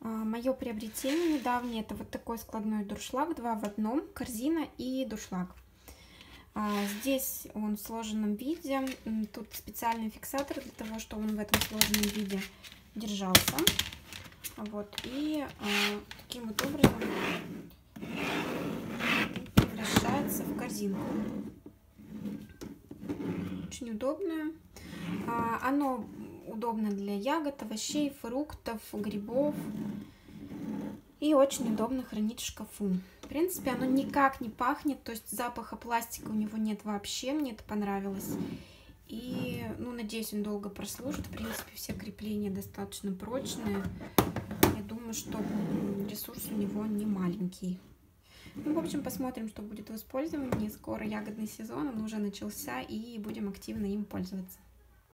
Мое приобретение недавнее это вот такой складной дуршлаг, два в одном, корзина и дуршлаг. А, здесь он в сложенном виде, тут специальный фиксатор для того, чтобы он в этом сложенном виде держался. Вот, и а, таким вот образом превращается в корзинку. Очень удобное. А, оно удобно для ягод, овощей, фруктов, грибов. И очень удобно хранить в шкафу. В принципе, оно никак не пахнет, то есть запаха пластика у него нет вообще, мне это понравилось. И, ну, надеюсь, он долго прослужит. В принципе, все крепления достаточно прочные. Я думаю, что ресурс у него не маленький. Ну, в общем, посмотрим, что будет в использовании. Скоро ягодный сезон, он уже начался, и будем активно им пользоваться.